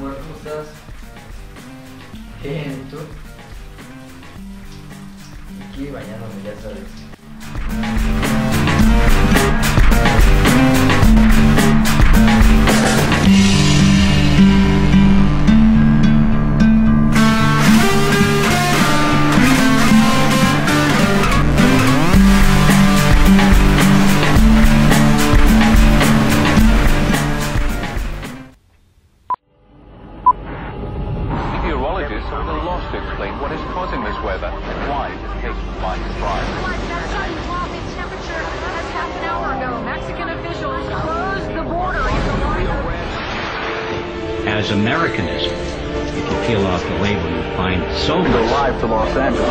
buenas cosas dentro. Aquí bañándome, ya sabes. Meteorologists are at a loss to explain what is causing this weather and why it has taken by surprise. That sudden drop in temperature just half an hour ago. Mexican officials closed the border into line as Americanism. If you peel off the label, you find so Go much live to Los Angeles.